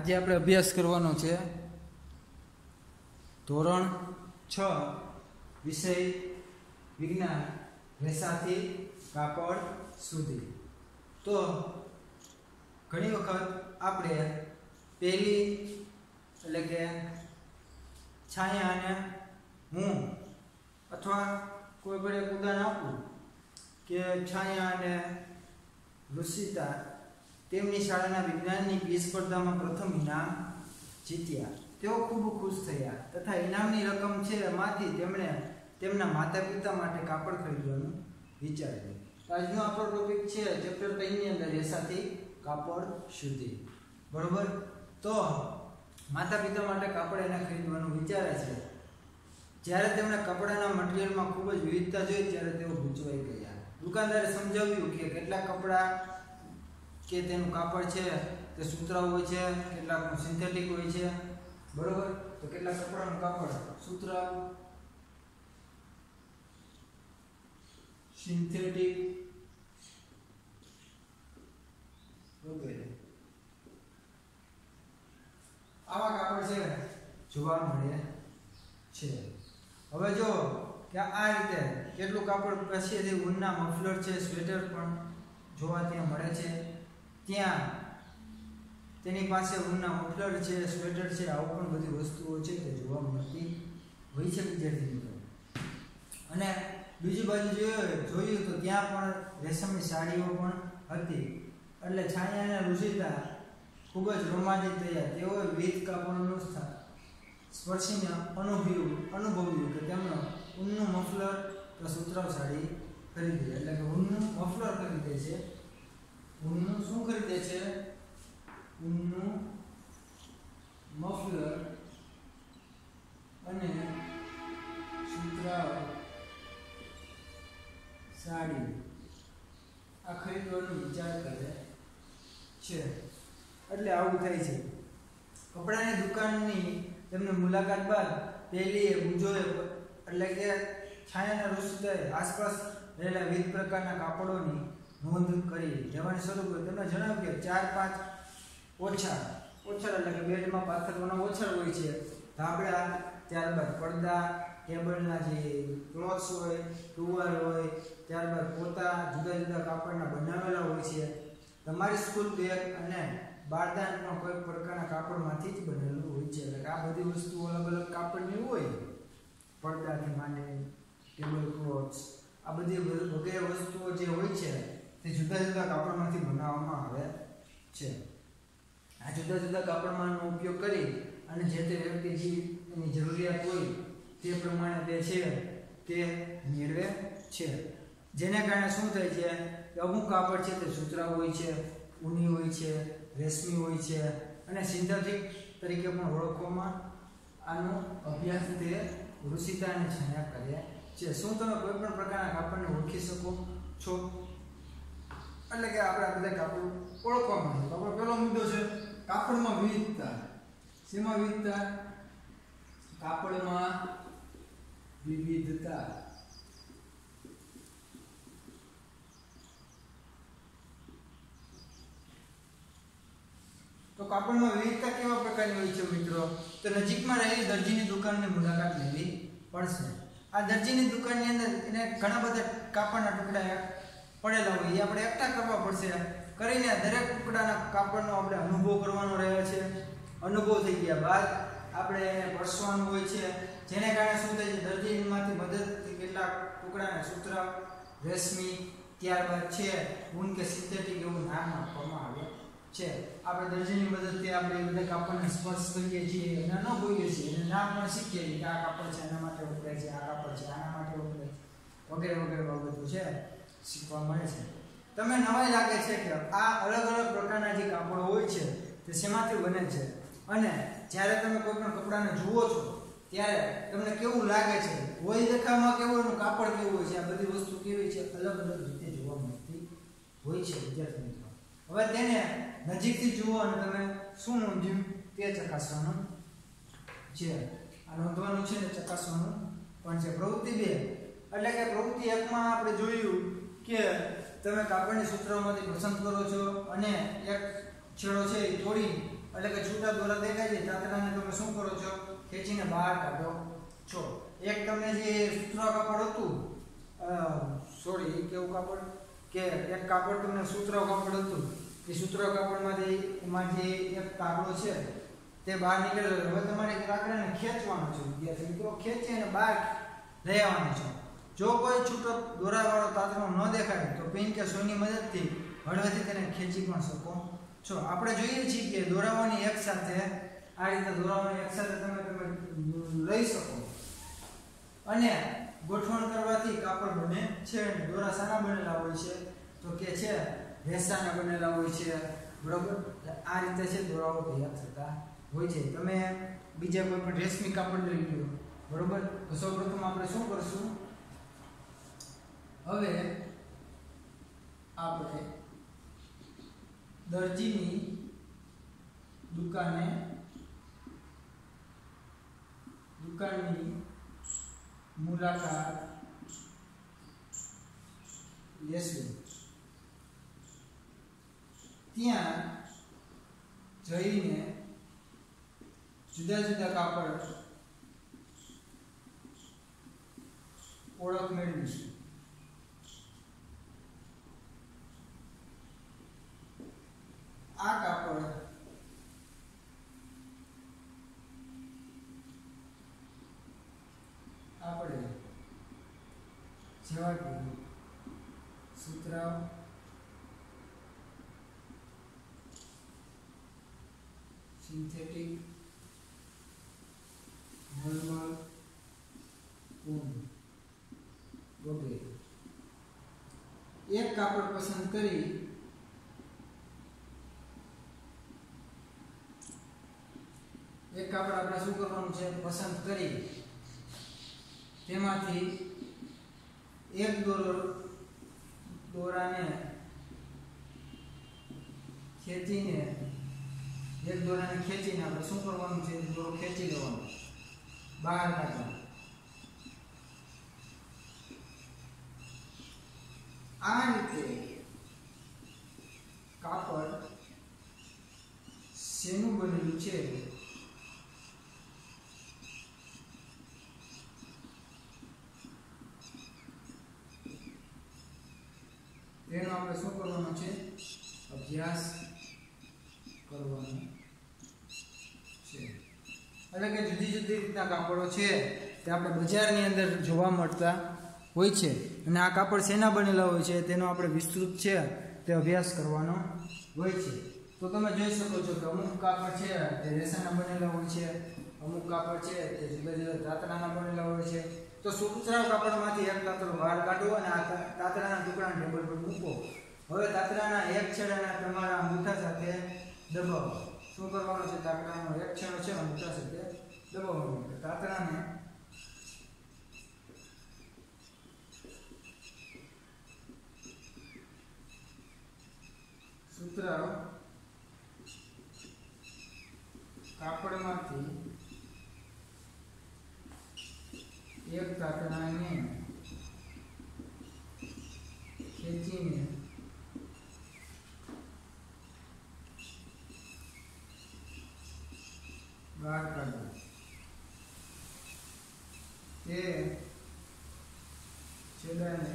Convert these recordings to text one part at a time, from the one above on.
આજે આપણે અભ્યાસ કરવાનો છે. ધોરણ છ, વિષય વિજ્ઞાન, રેસાથી કાપડ સુધી. તો ઘણી વખત આપણે પહેલી એટલે કે છાયા અને હું અથવા કોઈ પણ એક ઉદાહરણ આપું કે છાયા અને ઋષિતા તેમની શાળાના વિજ્ઞાનની ક્વિઝ સ્પર્ધામાં પ્રથમ ઇનામ જીત્યા. તેઓ ખૂબ ખુશ થયા તથા ઇનામની રકમ છે એમાંથી તેમણે તેમના માતા પિતા માટે કાપડ ખરીદવાનું વિચાર્યું. આજનો આપણો ટોપિક છે ચેપ્ટર ત્રણની અંદર રેસાથી કાપડ સુધી બરોબર? તો માતા પિતા માટે કાપડ એને ખરીદવાનું વિચારે છે. જ્યારે તેમણે કપડાના મટીરિયલમાં ખૂબ જ વિવિધતા જોઈ ત્યારે તેઓ ગૂંચવાઈ ગયા. દુકાનદારે સમજાવ્યું કે કેટલાક કપડાં કે તેનું કાપડ છે, તે સૂતરાઉ હોય છે, કેટલાકનું સિન્થેટિક હોય છે. બરોબર? તો કેટલાક કપડાનું કાપડ? સૂતરાઉ સિન્થેટિક વગેરે આવા કાપડ છે, જોવા મળે છે. હવે જો કે આ રીતે કેટલું કાપડ પછી ઊનના મફલર છે સ્વેટર પણ જોવા ત્યાં મળે છે. ત્યાં તેની પાસે ઊનના મફલર છે, સ્વેટર છે, આવું પણ બધી વસ્તુઓ છે તે જોવા મળતી હોય છે વિદ્યાર્થી મિત્રો અને બીજી બાજુ જોયું જોયું તો ત્યાં પણ રેશમની સાડીઓ પણ હતી. એટલે છાયા અને રુચિતા ખૂબ જ રોમાંચિત થયા. તેઓએ વિવિધ કાપડનું સ્પર્શીને અનુભવ્યું અનુભવ્યું કે તેમનો ઊનનું મફલર તો સુતરાવ સાડી ખરીદી. એટલે કે ઊનનું મફલર ખરીદે છે. ઊનનું શું ખરીદે છે ઊનનું મફલર અને સુતરાવ સાડી આ ખરીદવાનો વિચાર કરે છે એટલે આવું થાય છે કપડાની દુકાનની તેમની મુલાકાત બાદ પહેલી ગુંજોએ એટલે કે છાયાના ઋષિતાએ આસપાસ રહેલા વિવિધ પ્રકારના કાપડોની નોંધ કરી. જવાની શરૂ કરી. તમને જણાવ્યું કે ચાર પાંચ ઓછા ઓછા એટલે કે બેડમાં પાથરવાના ઓછા હોય છે. ધાબળા, ત્યારબાદ પડદા, ટેબલના જે ક્લોથ્સ હોય ટુવાલ હોય, ત્યારબાદ પોતા, જુદા જુદા કાપડના બનાવેલા હોય છે. તમારી સ્કૂલ બેગ અને બારદાન પણ કોઈ પ્રકારના કાપડમાંથી જ બનેલું હોય છે. એટલે કે આ બધી વસ્તુઓ અલગ અલગ કાપડની હોય. પડદાથી માંડીને ટેબલ, ક્લોથ્સ, આ બધી વગેરે વસ્તુઓ જે હોય છે તે જુદા જુદા કાપડમાંથી બનાવવામાં આવે છે. આ જુદા જુદા કાપડમાંનો ઉપયોગ કરી અને જે તે વ્યક્તિ એની જરૂરિયાત હોય તે પ્રમાણે તે છે તે મેળવે છે. જેને કારણે શું થાય છે અમુક કાપડ છે તે સૂતરા હોય છે, ઊની હોય છે, રેશમી હોય છે અને સિન્થેટિક તરીકે પણ ઓળખવામાં આનો અભ્યાસ તે ઋષિતા અને છાયા કરે છે. શું તમે કોઈ પણ પ્રકારના કાપડને ઓળખી શકો છો? એટલે કે આપણે આ બધા કાપડ ઓળખવામાં છે. તો આપણો પહેલો મુદ્દો છે, કાપડમાં વિવિધતા. શેમાં વિવિધતા? કાપડમાં વિવિધતા. તો કાપડમાં વિવિધતા કેવા પ્રકારની હોય છે મિત્રો? તો નજીકમાં રહેલી દરજીની દુકાનની મુલાકાત લેવી પડશે. આ દરજીની દુકાનની અંદર એને ઘણા બધા કાપડના ટુકડા પડેલા હોય એ આપણે એકઠા કરવા પડશે. કરીને દરેક ટુકડાના કાપડનો આપણે અનુભવ કરવાનો રહે છે. અનુભવ થઈ ગયા બાદ આપણે એને પરસવાનું હોય છે. જેને કારણે શું થાય છે, દર્દીમાંથી મદદથી કેટલાક ટુકડાને સૂત્ર, રેશમી, ત્યારબાદ છે, ઊન કે સિન્થેટિક એવું નામ આપવામાં આવે છે. આપણે દરજીની મદદથી આપણે બધા કાપડને સ્પર્શ કરીએ છીએ એને ન ભૂલીએ છીએ. અને નામ પણ શીખીએ છીએ કે આ કાપડ છે, એના માટે વપરાય છે, આ કાપડ છે, આના માટે વપરાય વગેરે વગેરે બાબતો છે. શીખવા મળે છે. તમને નવાઈ લાગે છે કે આ અલગ અલગ પ્રકારના જે કાપડો હોય છે, તે શેમાંથી બને છે? અને જ્યારે તમે કોઈ પણ કપડાને જુઓ છો, ત્યારે તમને કેવું લાગે છે? હોય દેખાવમાં કેવું, એનું કાપડ કેવું હોય છે? આ બધી વસ્તુ કેવી છે? અલગ અલગ રીતે જોવા મળતી હોય છે, વિદ્યાર્થી મિત્રો. હવે તેને નજીકથી જુઓ અને તમે શું નોંધ્યું? તે ચકાસવાનું છે. આ નોંધવાનું છે ને ચકાસવાનું પણ છે. પ્રવૃત્તિ બે. એટલે કે પ્રવૃત્તિ એકમાં આપણે જોયું કે તમે કાપડની સૂત્રોમાંથી પસંદ કરો છો અને એક છેડો છે એ તોડી એટલે કે છૂટા દોરા દેખાય છે તાતરાને તમે શું કરો છો? ખેંચીને બહાર કાઢો. છો એક તમને જે સૂત્ર કાપડ હતું સોરી કેવું કાપડ? કે એક કાપડ તમને સૂત્ર કાપડ હતું, એ સૂત્ર કાપડમાંથી, એમાં જે એક કાપડો છે, તે બહાર નીકળેલો હવે તમારે એ કાગડાને ખેંચવાનો છે, વિદ્યાર્થી મિત્રો. ખેંચી બહાર લઈ આવવાનો છે. જો કોઈ છૂટો દોરાવાળો તાતણો ન દેખાય તો પિન કે સોયની મદદથી હળવેથી તેને ખેંચી પણ શકો. છો આપણે જોઈએ છીએ કે દોરાવાની એક સાથે આ રીતે દોરાવાની એક સાથે તમે તમે લઈ શકો. અને ગોઠવણ કરવાથી કાપડ બને છે દોરા સારા બનેલા હોય છે. તો કે છે રેસાના બનેલા હોય છે, બરોબર? આ રીતે છે દોરાઓ તૈયાર થતા હોય છે. તમે બીજા કોઈ પણ રેશમી કાપડ લઈ લો બરોબર? તો સૌપ્રથમ આપણે શું કરશું? હવે આપણે દરજીની દુકાને દુકાનની મુલાકાત લેશું. ત્યાં જઈને જુદા જુદા કાપડ ઓળખ મેળવીશું. આ કાપડ. આપણે જેવા કે સુતરાવ સિન્થેટિક નોર્મલ ઊન વગેરે. એક કાપડ પસંદ કરી એક કાપડ આપણે શું કરવાનું છે? પસંદ કરી. તેમાંથી એક દોરો દોરાને ખેંચીને, એક દોરાને ખેંચીને આપણે શું કરવાનું છે? દોરો ખેંચી લેવાનો. બહાર કાઢવાનો. આ રીતે કાપડ શેનું બનેલું છે? તેનો આપણે શું કરવાનો છે? અભ્યાસ કરવાનો છે. એટલે કે જુદી જુદી રીતના કાપડો છે તે આપણે બજારની અંદર જોવા મળતા હોય છે. અને આ કાપડ શેના બનેલા હોય છે તેનો આપણે વિસ્તૃત છે તે અભ્યાસ કરવાનો હોય છે. તો તમે જોઈ શકો છો કે અમુક કાપડ છે તે રેસાના બનેલા હોય છે, અમુક કાપડ છે તે જુદા જુદા તાતણાના બનેલા હોય છે. તો સુતરાવ કાપડમાંથી એક તાતરો બહાર કાઢો અને આ તાતરાના ટુકડાને ટેબલ પર મૂકો. હવે તાતરાના એક છેડાને તમારા અંગૂઠા સાથે દબાવો. શું કરવાનું છે? તાતરાનો એક છેડો છે, અંગૂઠા સાથે દબાવવાનો તાતરાને સુતરાવ કાપડમાંથી એક તાતણાને ખેંચીને બહાર કાઢો તે છેડાને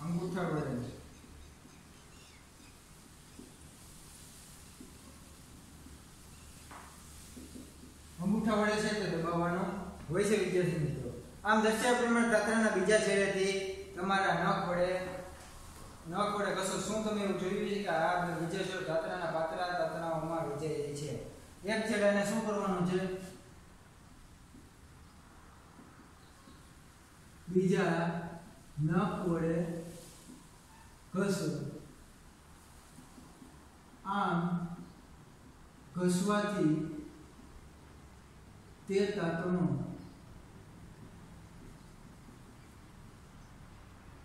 અંગૂઠા વડે અંગૂઠા વડે છે તે દબાવવાનો હોય છે વિદ્યાર્થી મિત્રો. આમ દર્શાવ્યા પ્રમાણે તાતરાના બીજા છેડેથી તમારા નખ વડે નખ વડે કશું શું તમે એવું જોયું છે કે આ બીજા છેડે તાતરાના પાતરા તાતરાઓમાં વિજય છે? એક છેડાને શું કરવાનું છે? બીજા નખ વડે ઘસો. આમ ઘસવાથી તે તાતણો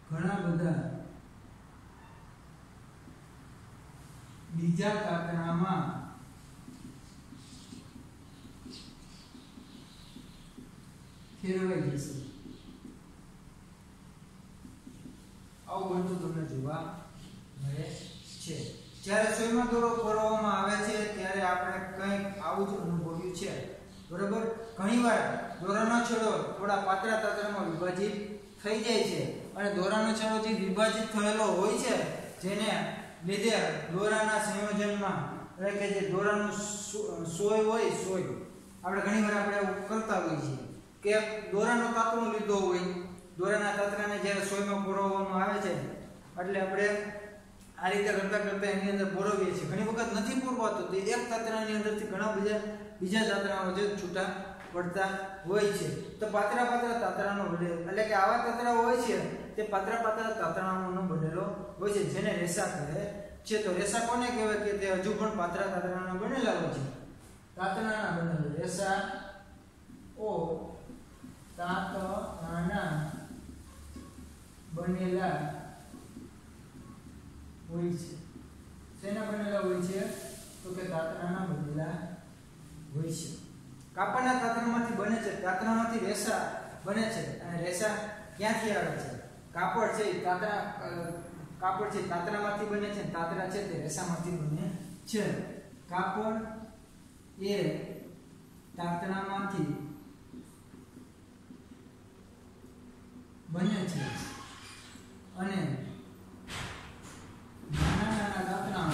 ઘણા બધા બીજા તાતણામાં ફેરવાઈ જશે આવું બનતું તમને જોવા મળે છે કંઈક આવું જ અનુભવ્યું છે બરોબર ઘણીવાર દોરાનો છેડો થોડા પાતળા તાતરામાં વિભાજિત થઈ જાય છે અને દોરાનો છેડો વિભાજિત થયેલો હોય છે, જેને લીધે દોરાના સંયોજનમાં, એટલે કે જે દોરાનું સોય હોય, સોય. આપણે ઘણીવાર આપણે એવું કરતા હોઈએ છીએ કે દોરાનો તાતરો લીધો હોય, દોરાના તાતરાને જ્યારે સોયમાં પરોવવામાં આવે છે, એટલે આપણે આ રીતે કરતા કરતા એની અંદર પરોવીએ છીએ. ઘણી વખત નથી પૂરવાતું, તે એક તાતરાની અંદરથી ઘણા બધા બીજા તાતરાઓ જે છૂટા પડતા હોય છે. તો પાતળા પાતરા તાતરાનો એટલે કે આવા તાતરાઓ હોય છે તે પાતળા પાતળા તાતરાઓનો બનેલો હોય છે, જેને રેસા કહે છે. તો રેસા કોને કહેવાય કે તે હજુ પણ પાતળા તાતરાના બનેલા હોય છે? તાતણાના બનેલા. રેસા ઓ તાતણાના બનેલા હોય છે. શેના બનેલા હોય છે? તો કે તાતણાના બનેલા હોય છે. કાપડના તાતણામાંથી બને છે. તાતણામાંથી રેસા બને છે. અને રેસા ક્યાંથી આવે છે? કાપડ છે એ તાતરા કાપડ છે તાતરામાંથી બને છે તાતરા છે તે રેસામાંથી બને છે. કાપડ એ તાતરામાંથી બને છે. અને નાના નાના તાતરાઓ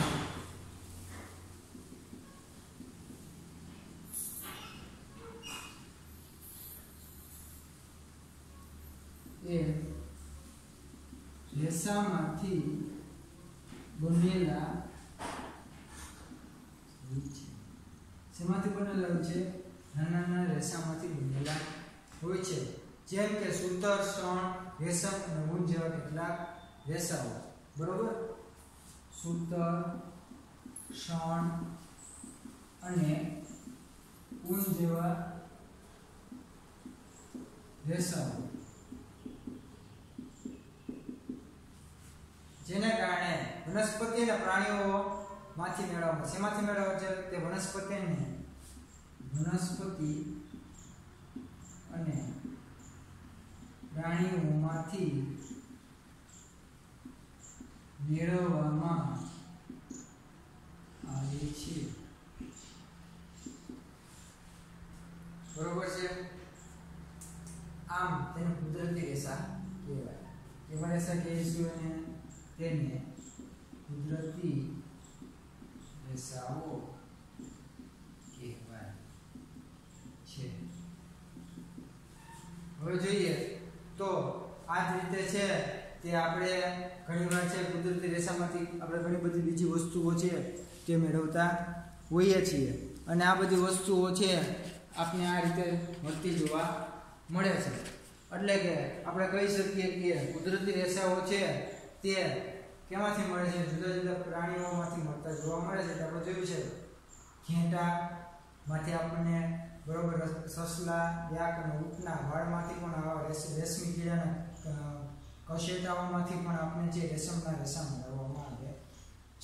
એ રેસામાંથી બનેલા શેમાંથી બનેલા હોય છે? નાના નાના રેસામાંથી બનેલા હોય છે. જેમ કે સૂતર, શણ, રેશમ અને ઊન જેવા કેટલાક રેસાઓ. બરોબર? સૂતર, શણ અને ઊન જેવા રેસાઓ. જેના કારણે વનસ્પતિ અને પ્રાણીઓ માંથી મેળવવા શેમાંથી મેળવવા છે તે વનસ્પતિને વનસ્પતિ અને પ્રાણીઓમાંથી મેળવવામાં આવે છે. બરોબર છે? આમ તેને કુદરતી રેસા કહેવાય. કેવા રેસા કહીશું અને તેને કુદરતી રેસાઓ કહેવાય છે હવે જોઈએ તો આ જ રીતે છે તે આપણે ઘણીવાર છે કુદરતી રેસામાંથી આપણે ઘણી બધી બીજી વસ્તુઓ છે તે મેળવતા હોઈએ છીએ. અને આ બધી વસ્તુઓ છે આપને આ રીતે મળતી જોવા મળે છે. એટલે કે આપણે કહી શકીએ કે કુદરતી રેસાઓ છે તે કેમાંથી મળે છે? જુદા જુદા પ્રાણીઓમાંથી મળતા જોવા મળે છે. આપણે જોયું છે, ઘેંટા માંથી આપણને બરોબર સસલા, યાક અને ઊંટના વાળમાંથી પણ આવા રેશમી કીડાના કશેટાઓમાંથી પણ આપણે જે રેશમના રેસા મેળવવા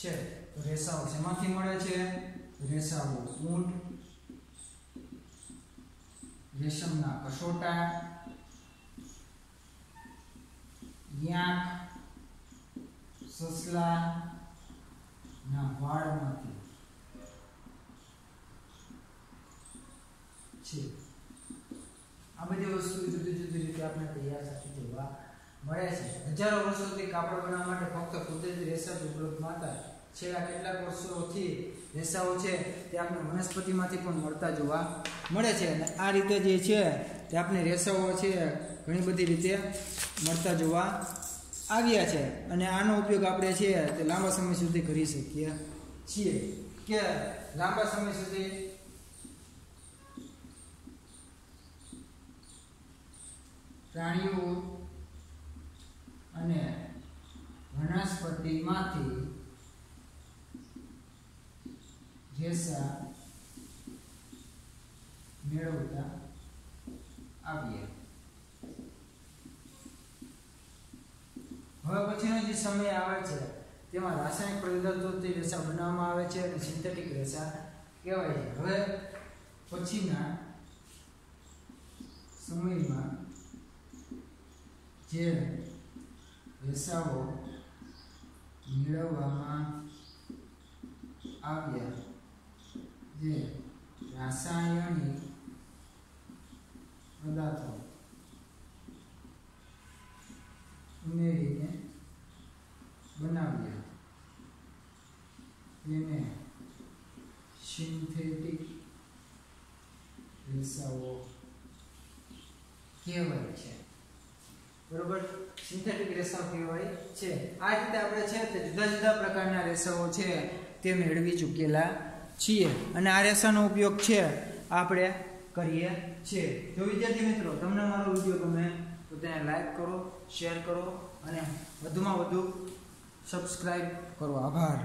છે. તો રેસાઓ શેમાંથી મળે છે? રેસાઓ ઊંટ, રેશમના કસોટા, યાક, સસલા, ના, વાળમાંથી છે. આ બધી વસ્તુ જુદી જુદી રીતે આપણે તૈયાર થતી જોવા મળે છે. હજારો વર્ષોથી કાપડ બનાવવા માટે ફક્ત કુદરતી રેસા જ ઉપલબ્ધ હતા છેલ્લા કેટલાક વર્ષોથી રેસાઓ છે તે આપણે વનસ્પતિમાંથી પણ મળતા જોવા મળે છે અને આ રીતે જે છે તે આપણે રેસાઓ છે ઘણી બધી રીતે મળતા જોવા આવ્યા છે. અને આનો ઉપયોગ આપણે છે તે લાંબા સમય સુધી કરી શકીએ છીએ કે લાંબા સમય સુધી પ્રાણીઓ અને વનસ્પતિમાંથી રેસા મેળવતા આવ્યા હવે પછીનો જે સમય આવે છે તેમાં રાસાયણિક પદાર્થોથી રેસા બનાવવામાં આવે છે અને સિન્થેટિક રેસા કહેવાય છે. હવે પછીના સમયમાં જે રેસાઓ મેળવવામાં આવ્યા જે રાસાયણિક પદાર્થો ઉમેરીને બનાવ્યા. તેને સિન્થેટિક રેસાઓ કહેવાય છે. બરોબર? સિન્થેટિક રેસાઓ કહેવાય છે. આ રીતે આપણે છે તે જુદા જુદા પ્રકારના રેસાઓ છે તે મેળવી ચૂકેલા છીએ અને આ રેસાનો ઉપયોગ છે, આપણે કરીએ છીએ. જો વિદ્યાર્થી મિત્રો, તમને મારો વીડિયો ગમે, તો તેને લાઈક કરો શેર કરો, અને વધુમાં વધુ સબસ્ક્રાઈબ કરો. આભાર.